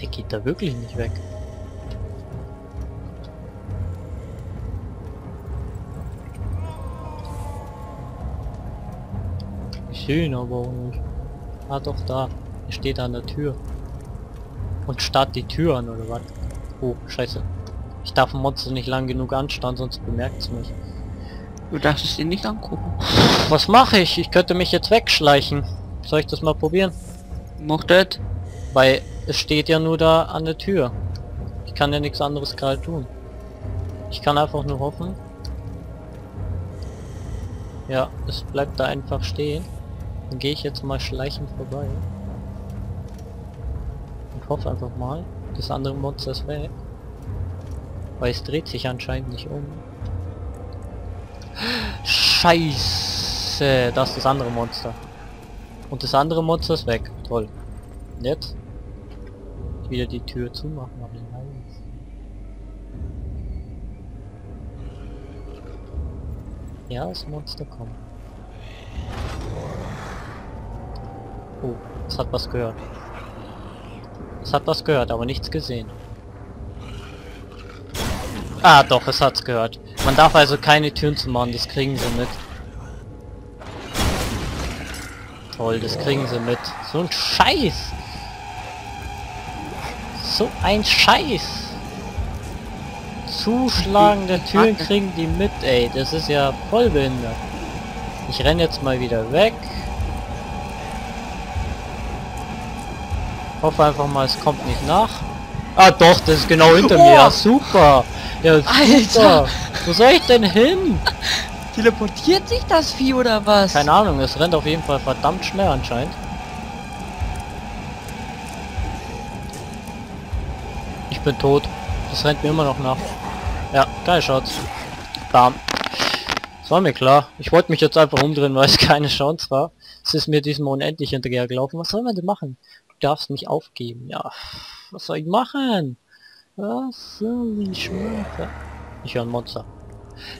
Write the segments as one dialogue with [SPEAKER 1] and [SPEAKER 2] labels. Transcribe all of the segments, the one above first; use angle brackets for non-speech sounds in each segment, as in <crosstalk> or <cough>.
[SPEAKER 1] Der geht da wirklich nicht weg. Ich sehe ihn aber auch nicht. Ah doch, da. Er steht an der Tür. Und starrt die Tür an, oder was? Oh, scheiße. Ich darf ein Monster nicht lang genug anstarren, sonst bemerkt es mich.
[SPEAKER 2] Du darfst es dir nicht angucken.
[SPEAKER 1] Was mache ich? Ich könnte mich jetzt wegschleichen. Soll ich das mal probieren?
[SPEAKER 2] Mach das.
[SPEAKER 1] Es steht ja nur da an der Tür. Ich kann ja nichts anderes gerade tun. Ich kann einfach nur hoffen. Ja, es bleibt da einfach stehen. Dann gehe ich jetzt mal schleichend vorbei. Und hoffe einfach mal, das andere Monster ist weg. Weil es dreht sich anscheinend nicht um. Scheiße, das ist das andere Monster. Und das andere Monster ist weg. Toll. Und jetzt? Wieder die Tür zumachen, aber nice. Ja, das Monster kommt. Oh, es hat was gehört. Es hat was gehört, aber nichts gesehen. Ah, doch, es hat's gehört. Man darf also keine Türen zu machen, das kriegen sie mit. Toll, das kriegen sie mit. So ein Scheiß! So ein Scheiß! Zuschlagen der Türen kriegen die mit, ey. Das ist ja voll behindert. Ich renne jetzt mal wieder weg. Hoffe einfach mal, es kommt nicht nach. Ah doch, das ist genau hinter mir. Ja, super. Ja, super.
[SPEAKER 2] Alter.
[SPEAKER 1] Wo soll ich denn hin?
[SPEAKER 2] Teleportiert sich das Vieh oder was?
[SPEAKER 1] Keine Ahnung, es rennt auf jeden Fall verdammt schnell anscheinend. Ich bin tot. Das rennt mir immer noch nach. Ja, geil Shots. Bam. Das war mir klar. Ich wollte mich jetzt einfach umdrehen, weil es <laughs> keine Chance war. Es ist mir diesmal unendlich hinterher gelaufen. Was soll man denn machen? Du darfst nicht aufgeben. Ja, was soll ich machen? Was soll ich machen? Ich höre ein Monster.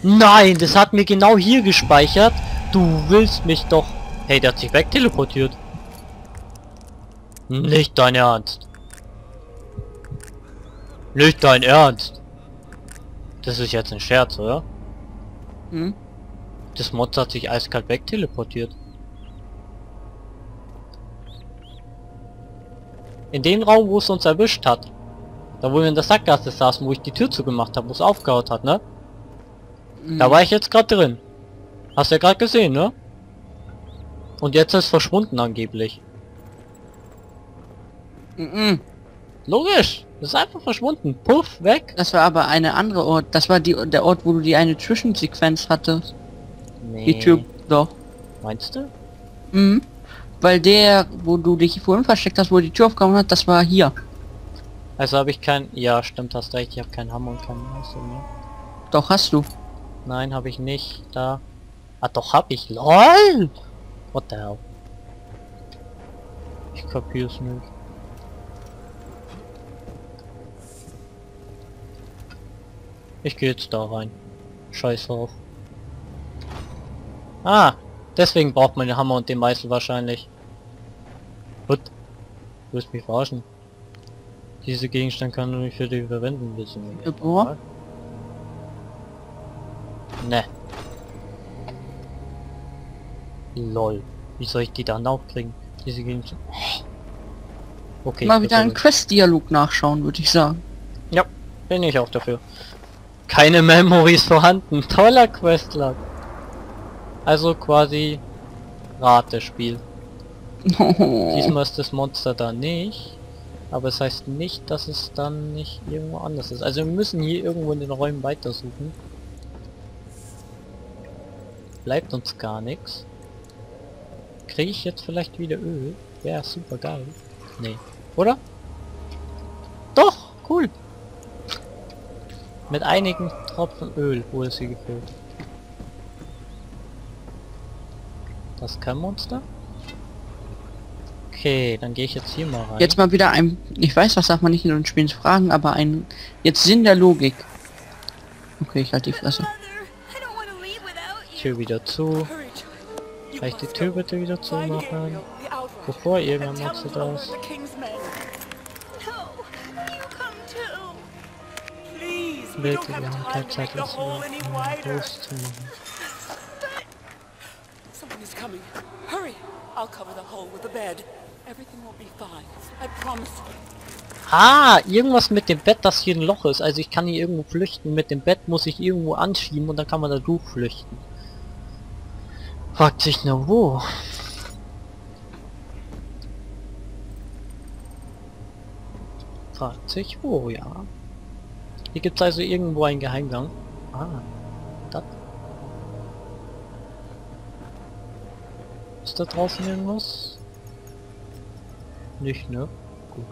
[SPEAKER 1] Nein, das hat mir genau hier gespeichert. Du willst mich doch... Hey, der hat sich wegteleportiert. Nicht dein Ernst. Nicht dein Ernst. Das ist jetzt ein Scherz, oder?
[SPEAKER 2] Hm?
[SPEAKER 1] Das Monster hat sich eiskalt wegteleportiert. In den Raum, wo es uns erwischt hat. Da wo wir in der Sackgasse saßen, wo ich die Tür zugemacht habe, wo es aufgehört hat, ne? Da
[SPEAKER 2] Hm.
[SPEAKER 1] war ich jetzt gerade drin. Hast du ja gerade gesehen, ne? Und jetzt ist es verschwunden angeblich.
[SPEAKER 2] Mhm.
[SPEAKER 1] Logisch. Das ist einfach verschwunden. Puff, weg.
[SPEAKER 2] Das war aber eine andere Ort. Das war die, der Ort, wo du die eine Zwischensequenz hattest.
[SPEAKER 1] Nee.
[SPEAKER 2] Die Tür. Doch.
[SPEAKER 1] Meinst du?
[SPEAKER 2] Mhm. Weil der, wo du dich vorhin versteckt hast, wo die Tür aufgehauen hat, das war hier.
[SPEAKER 1] Also habe ich kein... Ja, stimmt, hast recht. Ich habe keinen Hammer und keinen Meißel mehr.
[SPEAKER 2] Doch, hast du.
[SPEAKER 1] Nein, habe ich nicht. Da. Ah, doch, hab ich. LOL! What the hell? Ich kapier's nicht. Ich gehe jetzt da rein. Scheiß drauf. Ah, deswegen braucht man den Hammer und den Meißel wahrscheinlich. Gut. Du wirst mich verarschen. Diese Gegenstand kann nur nicht für dich verwenden, wissen wir.
[SPEAKER 2] Boah.
[SPEAKER 1] Ne. Lol. Wie soll ich die dann aufkriegen? Diese Gegenstände. Okay.
[SPEAKER 2] Mal wieder einen Quest-Dialog nachschauen, würde ich sagen.
[SPEAKER 1] Ja, bin ich auch dafür. Keine Memories vorhanden. <laughs> Toller Questlog. Also quasi Ratespiel. <laughs> Diesmal ist das Monster da nicht. Aber es heißt nicht, dass es dann nicht irgendwo anders ist. Also wir müssen hier irgendwo in den Räumen weitersuchen. Bleibt uns gar nichts. Kriege ich jetzt vielleicht wieder Öl? Wäre super geil. Nee. Oder? Doch, cool. Mit einigen Tropfen Öl wurde sie gefüllt. Das ist kein Monster? Okay, dann gehe ich jetzt hier mal rein.
[SPEAKER 2] Jetzt mal wieder ein, ich weiß, das darf man nicht in den Spielen fragen, aber ein, jetzt Sinn der Logik. Okay, ich halte die Fresse.
[SPEAKER 1] Tür wieder zu. Ich die Tür bitte wieder
[SPEAKER 3] the Outrider,
[SPEAKER 1] Bevor
[SPEAKER 3] and
[SPEAKER 1] irgendein
[SPEAKER 3] tell
[SPEAKER 1] Monster Bitte, wir haben keine Zeit, das loszumachen.
[SPEAKER 4] Someone is coming. Hurry! I'll cover the hole with the bed. Everything will be fine. I promise.
[SPEAKER 1] Ah, irgendwas mit dem Bett, das hier ein Loch ist. Also ich kann hier irgendwo flüchten. Mit dem Bett muss ich irgendwo anschieben und dann kann man da durchflüchten. Fragt sich nur wo. Fragt sich wo, ja. Hier gibt es also irgendwo einen Geheimgang. Ah, das. Ist da draußen irgendwas? Nicht, ne? Gut.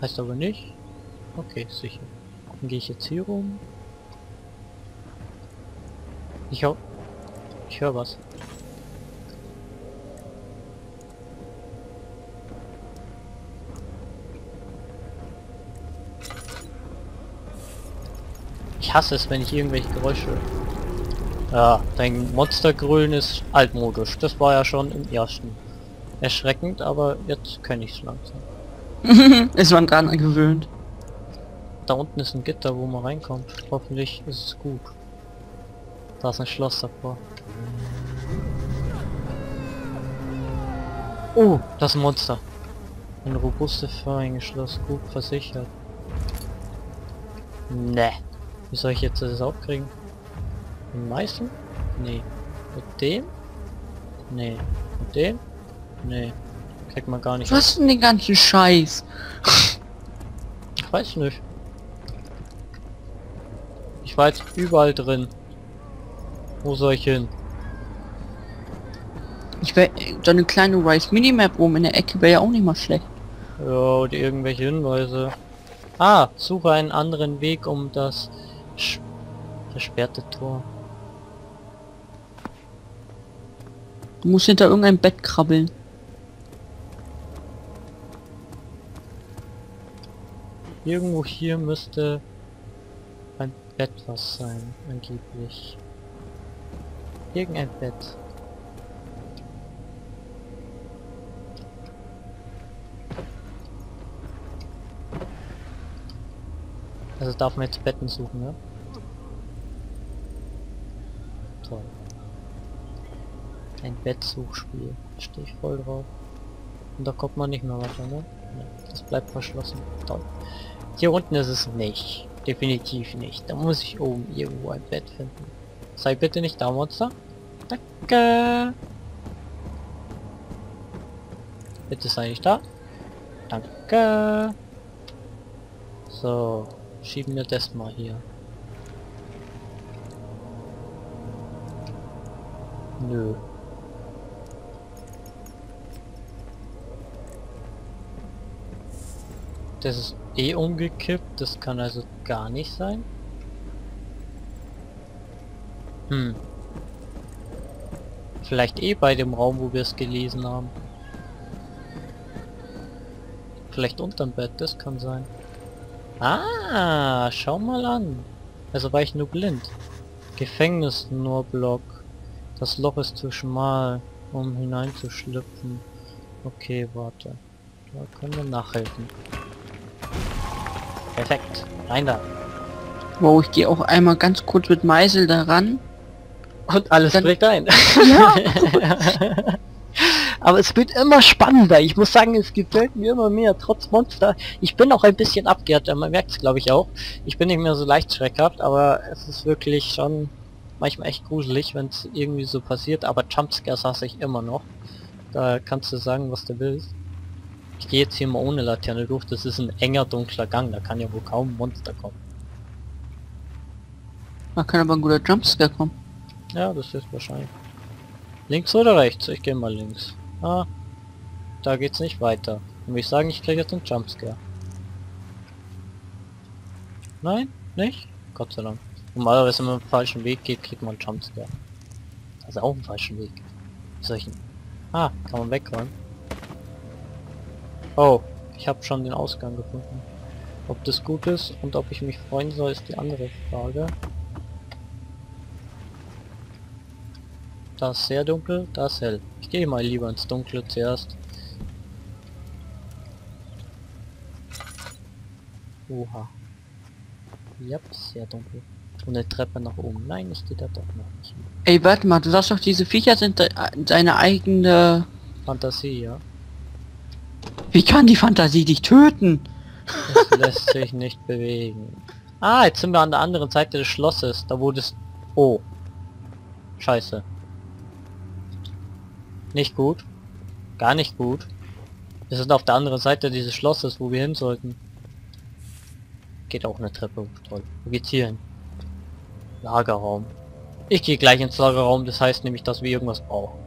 [SPEAKER 1] Heißt aber nicht. Okay, sicher. Dann gehe ich jetzt hier rum. Ich hör... Ich höre was. Hasse es, wenn ich irgendwelche Geräusche... Ja, dein Monstergrün ist altmodisch. Das war ja schon im ersten erschreckend, aber jetzt kann ich <laughs> es langsam.
[SPEAKER 2] es waren dran gewöhnt.
[SPEAKER 1] Da unten ist ein Gitter, wo man reinkommt. Hoffentlich ist es gut. Da ist ein Schloss davor. Oh, das ist ein Monster. Ein robuste Vorhängeschloss, gut versichert. Ne. Wie soll ich jetzt das aufkriegen? Den meisten? Nee. Mit dem? Nee. Mit dem? Nee. Kriegt man gar nicht.
[SPEAKER 2] Was denn den ganzen Scheiß?
[SPEAKER 1] Ich weiß nicht. Ich war jetzt überall drin. Wo soll ich hin?
[SPEAKER 2] Ich wäre so eine kleine Rise Minimap oben in der Ecke wäre ja auch nicht mal schlecht.
[SPEAKER 1] Ja, und irgendwelche Hinweise. Ah, suche einen anderen Weg um das versperrte Tor.
[SPEAKER 2] Du musst hinter irgendein Bett krabbeln.
[SPEAKER 1] Irgendwo hier müsste ein Bett was sein, angeblich. Irgendein Bett. Also darf man jetzt Betten suchen, ne? Toll. Ein Bettsuchspiel. Stehe ich voll drauf. Und da kommt man nicht mehr weiter, ne? Das bleibt verschlossen. Toll. Hier unten ist es nicht. Definitiv nicht. Da muss ich oben irgendwo ein Bett finden. Sei bitte nicht da, Monster. Danke. Bitte sei nicht da. Danke. So. Schieben wir das mal hier. Nö. Das ist eh umgekippt, das kann also gar nicht sein. Hm. Vielleicht eh bei dem Raum, wo wir es gelesen haben. Vielleicht unterm Bett, das kann sein. Ah, schau mal an. Also war ich nur blind. Gefängnis nur Block. Das Loch ist zu schmal, um hineinzuschlüpfen. Okay, warte. Da können wir nachhelfen. Perfekt. Rein da.
[SPEAKER 2] Wow, ich gehe auch einmal ganz kurz mit Meisel daran.
[SPEAKER 1] Und alles
[SPEAKER 2] Dann-
[SPEAKER 1] bricht ein.
[SPEAKER 2] Ja. <laughs>
[SPEAKER 1] Aber es wird immer spannender. Ich muss sagen, es gefällt mir immer mehr, trotz Monster. Ich bin auch ein bisschen abgehärtet, man merkt es glaube ich auch. Ich bin nicht mehr so leicht schreckhaft, aber es ist wirklich schon manchmal echt gruselig, wenn es irgendwie so passiert. Aber Jumpscares hasse ich immer noch. Da kannst du sagen, was du willst. Ich gehe jetzt hier mal ohne Laterne durch. Das ist ein enger, dunkler Gang. Da kann ja wohl kaum ein Monster kommen.
[SPEAKER 2] Da kann aber ein guter Jumpscare kommen.
[SPEAKER 1] Ja, das ist wahrscheinlich. Links oder rechts? Ich gehe mal links. Ah, da geht's nicht weiter. Dann würde ich sagen, ich kriege jetzt einen Jumpscare. Nein? Nicht? Gott sei Dank. Normalerweise, wenn man den falschen Weg geht, kriegt man einen Jumpscare. Also auch einen falschen Weg. Ihn- Ah, kann man wegräumen. Oh, ich habe schon den Ausgang gefunden. Ob das gut ist und ob ich mich freuen soll, ist die andere Frage. Da ist sehr dunkel, da ist hell. Ich gehe mal lieber ins Dunkle zuerst. Oha. Ja, sehr dunkel. Und eine Treppe nach oben. Nein, ich gehe da doch noch nicht. hin.
[SPEAKER 2] Ey, warte mal, du sagst doch, diese Viecher sind de deine eigene...
[SPEAKER 1] Fantasie, ja.
[SPEAKER 2] Wie kann die Fantasie dich töten?
[SPEAKER 1] Es lässt sich nicht bewegen. Ah, jetzt sind wir an der anderen Seite des Schlosses. Da wurde es... Oh. Scheiße. Nicht gut. Gar nicht gut. Wir sind auf der anderen Seite dieses Schlosses, wo wir hin sollten. Geht auch eine Treppe hoch. Toll. Wo geht's hier hin? Lagerraum. Ich gehe gleich ins Lagerraum, das heißt nämlich, dass wir irgendwas brauchen.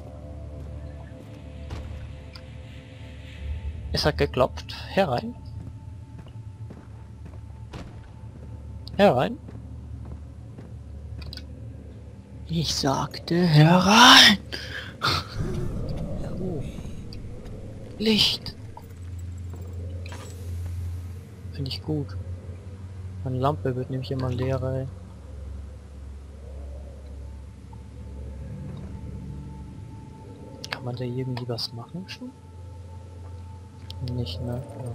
[SPEAKER 1] Es hat geklopft. Herein. Herein.
[SPEAKER 2] Ich sagte herein.
[SPEAKER 1] Oh. Licht. Finde ich gut. Meine Lampe wird nämlich immer leerer. ey. Kann man da irgendwie was machen schon? Nicht, ne? Ja.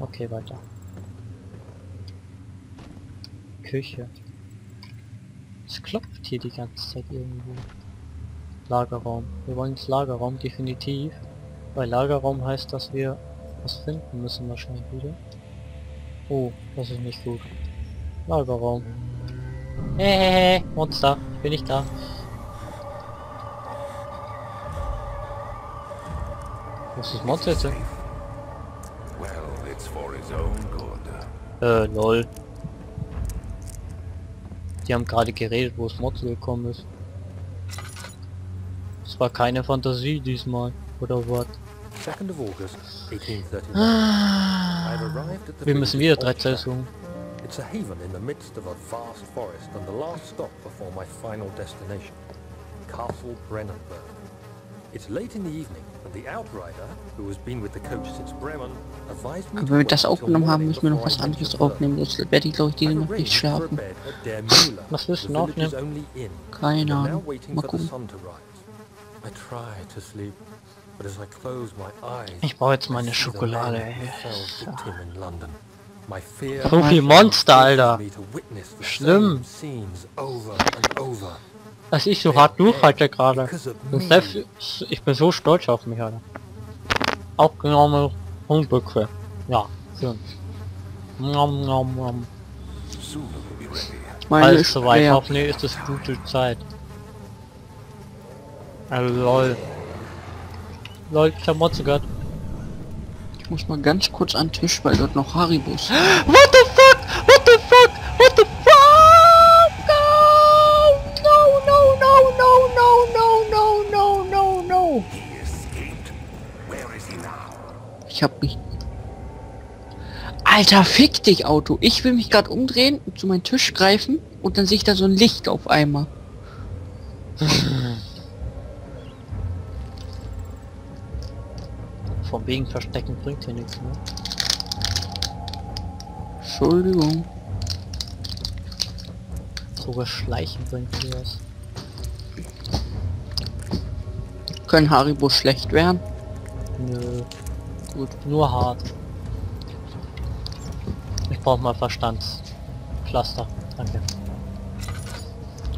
[SPEAKER 1] Okay, weiter. Küche. Es klopft hier die ganze Zeit irgendwo. Lagerraum. Wir wollen ins Lagerraum, definitiv. Weil Lagerraum heißt, dass wir was finden müssen wahrscheinlich wieder. Oh, das ist nicht gut. Lagerraum. Hey, hey, Monster, ich bin nicht da. Was ist das Monster jetzt? denn?
[SPEAKER 5] Well, it's for his own good.
[SPEAKER 1] Äh, lol. Die haben gerade geredet, wo das Monster gekommen ist. Es war keine Fantasie diesmal, oder was?
[SPEAKER 6] 2nd of August, 1839.
[SPEAKER 1] Ah. Wir müssen wieder 3
[SPEAKER 6] of
[SPEAKER 1] suchen.
[SPEAKER 6] It's a haven in the midst of a vast forest and the last stop before my final destination, Castle Brennenburg. It's late in the evening and the outrider, who has been with the coach since Bremen, advised me
[SPEAKER 2] wenn wir das aufgenommen haben, müssen wir noch was anderes aufnehmen. Jetzt werde ich, glaube ich, diese Nacht nicht schlafen.
[SPEAKER 1] Was willst du
[SPEAKER 6] the
[SPEAKER 1] noch
[SPEAKER 6] village's
[SPEAKER 1] aufnehmen?
[SPEAKER 2] Keine
[SPEAKER 6] I'm now
[SPEAKER 2] Ahnung.
[SPEAKER 6] waiting
[SPEAKER 2] Mal
[SPEAKER 6] for the
[SPEAKER 2] gucken.
[SPEAKER 6] sun to rise. I try to sleep, but as I close my eyes,
[SPEAKER 1] Ich brauche jetzt meine Schokolade, ey. Oh, die Monster, Alter. Schlimm. Dass ich so hart durchhalte gerade. Ich bin so stolz auf mich, Alter. Auch genommen Hungbücke. Ja, schön. Nom, nom, nom. Alles soweit, hoffentlich ist es gute Zeit. Also lol. Lol, ich hab Motze gehabt.
[SPEAKER 2] Ich muss mal ganz kurz an den Tisch, weil dort noch Haribus. <gasps>
[SPEAKER 1] What the fuck? What the fuck? What the fuck? No! No, no, no, no, no, no, no, no, no?
[SPEAKER 2] Ich hab mich... Alter, fick dich, Auto. Ich will mich gerade umdrehen und zu meinem Tisch greifen und dann sehe ich da so ein Licht auf einmal. <laughs>
[SPEAKER 1] Von wegen Verstecken bringt hier nichts, ne?
[SPEAKER 2] Entschuldigung.
[SPEAKER 1] Sogar Schleichen bringt hier was.
[SPEAKER 2] Können Haribo schlecht werden?
[SPEAKER 1] Nö. Gut, nur hart. Ich brauche mal Verstandspflaster. Danke.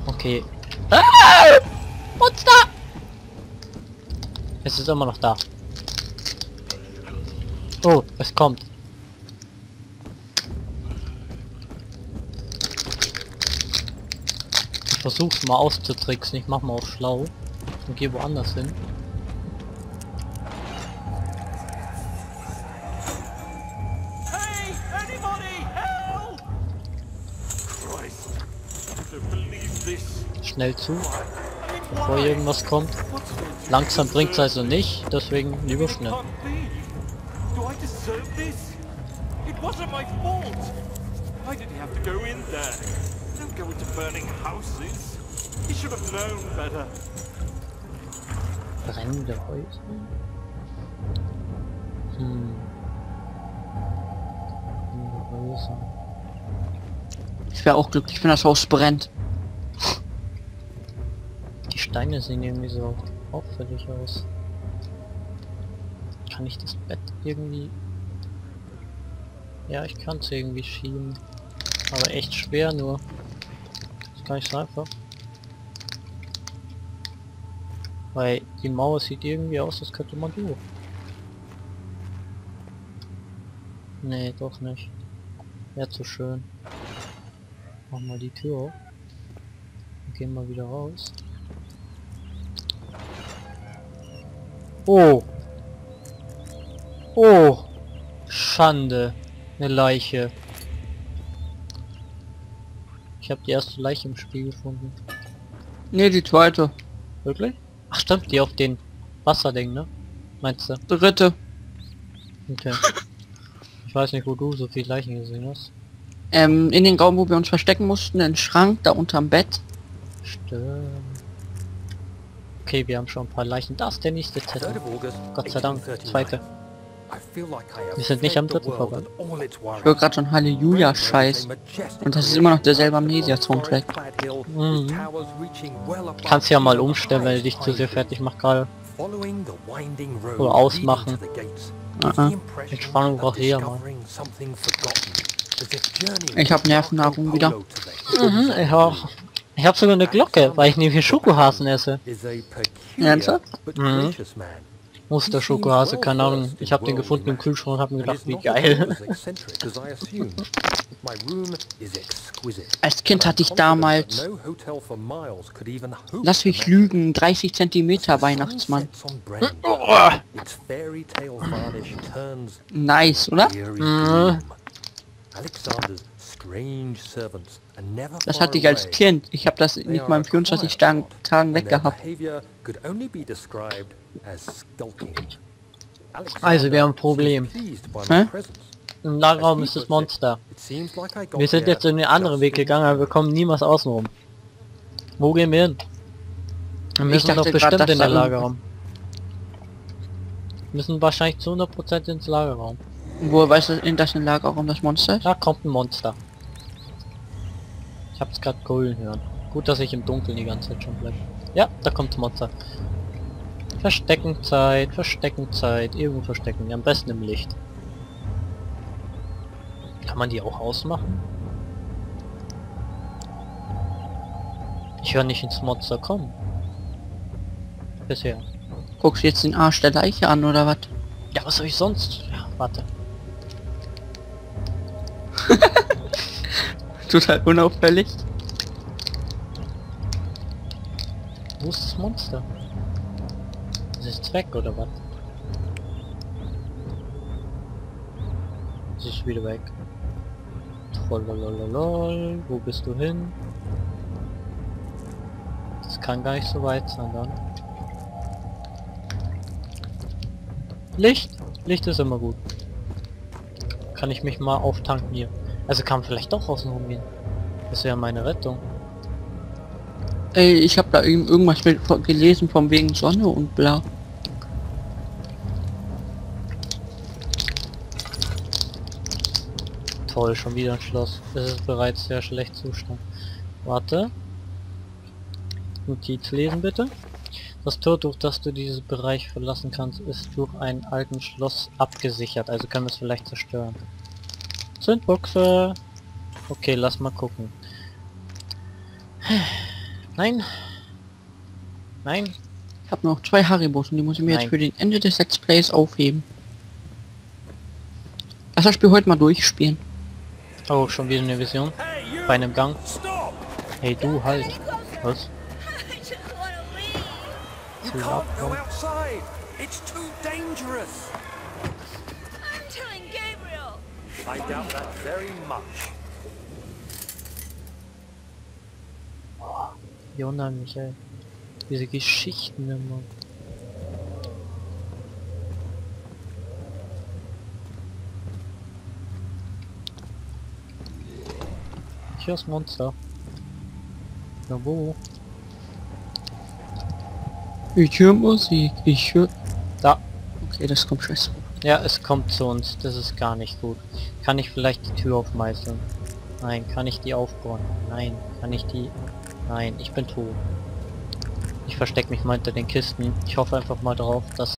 [SPEAKER 1] Okay. Ah! Monster! Es ist immer noch da. Oh, es kommt. Ich versuch's mal auszutricksen. Ich mach mal auf schlau und gehe woanders hin. Schnell zu, bevor irgendwas kommt. Langsam bringt's also nicht, deswegen lieber schnell.
[SPEAKER 7] Deserve this? It wasn't my fault. Why did he have to go in there? Don't go into burning houses. He should have known better.
[SPEAKER 1] Brennende Häuser? Hm. Brennende Häuser.
[SPEAKER 2] Ich wäre auch glücklich, wenn das Haus brennt.
[SPEAKER 1] Die Steine sehen irgendwie so auffällig aus. Kann ich das Bett irgendwie... Ja, ich kann es irgendwie schieben. Aber echt schwer nur. Ist gar nicht so einfach. Weil die Mauer sieht irgendwie aus, als könnte man durch. Nee, doch nicht. Wäre zu schön. Mach mal die Tür auf. Gehen mal wieder raus. Oh! Schande! Eine Leiche. Ich habe die erste Leiche im Spiel gefunden.
[SPEAKER 2] Ne, die zweite.
[SPEAKER 1] Wirklich? Ach stimmt, die auf den Wasserding, ne? Meinst du?
[SPEAKER 2] Dritte.
[SPEAKER 1] Okay. Ich weiß nicht, wo du so viele Leichen gesehen hast.
[SPEAKER 2] Ähm, in den Raum, wo wir uns verstecken mussten, den Schrank, da unterm Bett.
[SPEAKER 1] Stimmt. Okay, wir haben schon ein paar Leichen. Das ist der nächste
[SPEAKER 6] 3rd
[SPEAKER 1] Zettel. Gott sei Dank.
[SPEAKER 6] 1839.
[SPEAKER 1] Zweite. Wir sind nicht am dritten vorbei.
[SPEAKER 2] Ich höre gerade schon Halleluja-Scheiß. Und das ist immer noch derselbe Amnesia-Soundtrack.
[SPEAKER 1] Mhm. Kannst ja mal umstellen, wenn du dich zu sehr fertig machst gerade.
[SPEAKER 6] Oder ausmachen.
[SPEAKER 2] Aha.
[SPEAKER 1] Entspannung braucht jeder mal.
[SPEAKER 2] Ich hab Nervennahrung wieder.
[SPEAKER 1] Mhm, ich auch. Ich habe sogar eine Glocke, weil ich nämlich Schokohasen esse.
[SPEAKER 2] Ernsthaft?
[SPEAKER 1] Mhm. Muster Schokohase, keine Ahnung. Ich habe den gefunden im Kühlschrank und habe mir gedacht, wie geil. <laughs>
[SPEAKER 2] Als Kind hatte ich damals, lass mich lügen, 30 Zentimeter Weihnachtsmann. Nice, oder? Das hatte ich als Kind. Ich habe das nicht mal in 24 Tagen, Tagen weggehabt.
[SPEAKER 1] Also, wir haben ein Problem.
[SPEAKER 2] Hä?
[SPEAKER 1] Im Lagerraum ist das Monster. Wir sind jetzt in den anderen Weg gegangen, aber wir kommen niemals außen rum. Wo gehen wir hin? Wir müssen doch
[SPEAKER 2] grad,
[SPEAKER 1] bestimmt in den Lagerraum. Wir müssen wahrscheinlich zu 100% ins Lagerraum.
[SPEAKER 2] Wo weißt du, in das Lagerraum das Monster ist?
[SPEAKER 1] Da kommt ein Monster. Ich hab's gerade grölen hören. Gut, dass ich im Dunkeln die ganze Zeit schon bleib. Ja, da kommt Monster. Versteckenzeit, Versteckenzeit, irgendwo verstecken. Am besten im Licht. Kann man die auch ausmachen? Ich höre nicht ins Monster kommen. Bisher.
[SPEAKER 2] Guckst du jetzt den Arsch der Leiche an oder was?
[SPEAKER 1] Ja, was soll ich sonst? Ja, warte.
[SPEAKER 2] Total unauffällig.
[SPEAKER 1] Wo ist das Monster? Ist es weg oder was? Es ist wieder weg. Trollolololol, wo bist du hin? Das kann gar nicht so weit sein dann. Licht! Licht ist immer gut. Kann ich mich mal auftanken hier. Also kann vielleicht doch außen rumgehen. Das wäre meine Rettung.
[SPEAKER 2] Ey, ich habe da irgend- irgendwas mit, von- gelesen von wegen Sonne und bla.
[SPEAKER 1] Toll, schon wieder ein Schloss. Es ist bereits sehr schlecht Zustand. Warte. Notiz lesen bitte. Das Tor, durch das du dieses Bereich verlassen kannst, ist durch einen alten Schloss abgesichert. Also können wir es vielleicht zerstören. Zündbuchse. Okay, lass mal gucken. Nein. Nein.
[SPEAKER 2] Ich habe noch zwei Haribos und die muss ich mir
[SPEAKER 1] Nein.
[SPEAKER 2] jetzt für den Ende des Let's Plays aufheben. Lass das Spiel heute mal durchspielen.
[SPEAKER 1] Oh, schon wieder eine Vision. Bei einem Gang. Hey du halt. Was?
[SPEAKER 3] I just want to leave.
[SPEAKER 1] Zu
[SPEAKER 6] I doubt that very much.
[SPEAKER 1] Wie unheimlich, ey. Diese Geschichten immer. Ich hör's Monster. Na wo?
[SPEAKER 2] Ich höre Musik, ich höre...
[SPEAKER 1] Da.
[SPEAKER 2] Okay, das kommt scheiße.
[SPEAKER 1] Ja, es kommt zu uns. Das ist gar nicht gut. Kann ich vielleicht die Tür aufmeißeln? Nein. Kann ich die aufbauen? Nein. Kann ich die... Nein, ich bin tot. Ich verstecke mich mal hinter den Kisten. Ich hoffe einfach mal drauf, dass